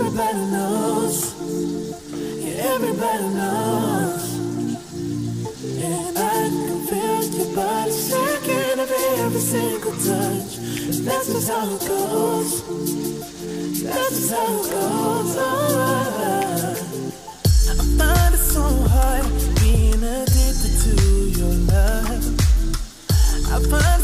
everybody knows. Yeah, everybody knows. And I can feel your body shaking at every single touch. That's just how it goes. That's just how it goes. Oh, I find it so hard being addicted to your love. I find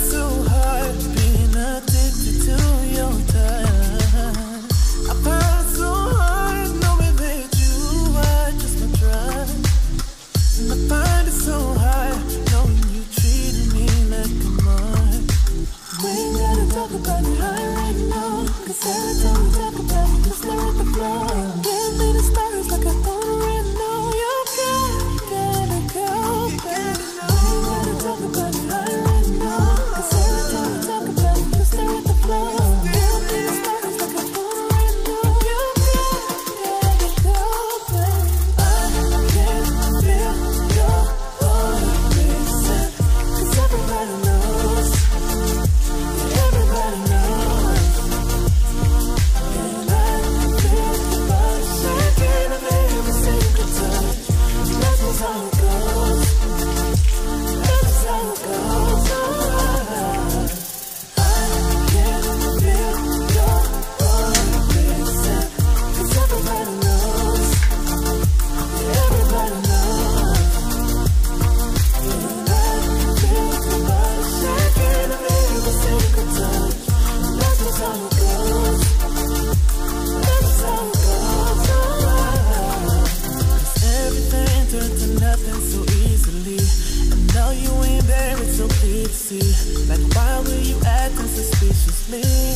Like why were you acting suspiciously?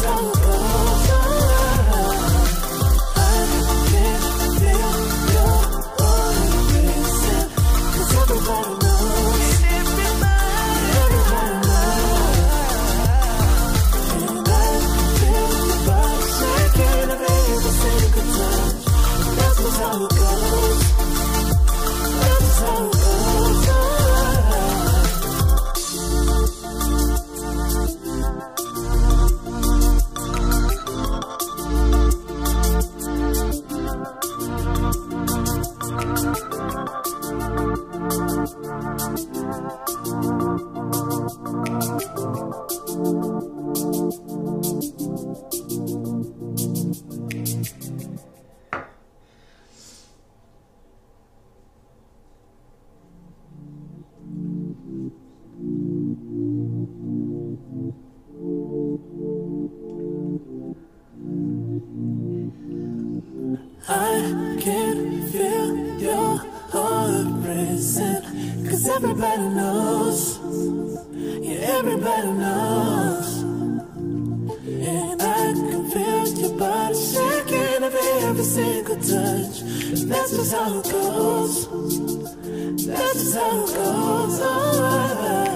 so everybody knows. Yeah, everybody knows. And I can feel your body shaking every single touch. And that's just how it goes. That's just how it goes. Alright.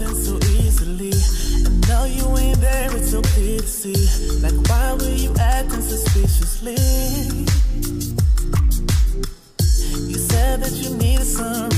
nothing so easily. and now you ain't there, it's so clear to see. Like, why were you acting suspiciously? You said that you needed some.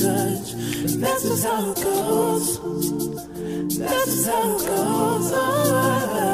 touch. And that's just how it goes. That's just how it goes. Oh,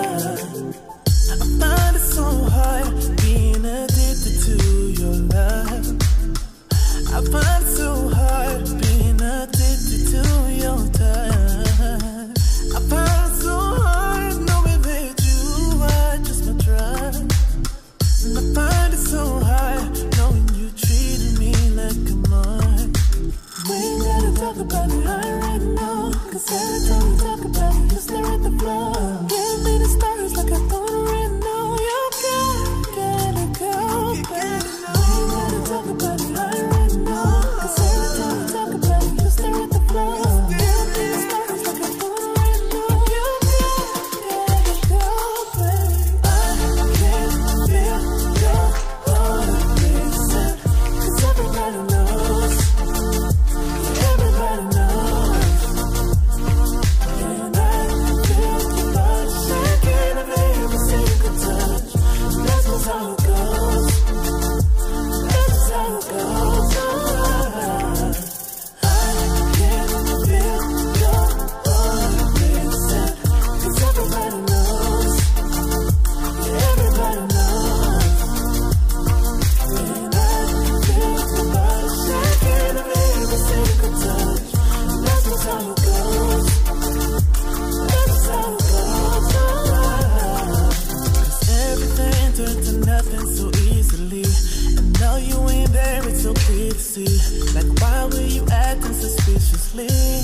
could see. Like, why were you acting suspiciously?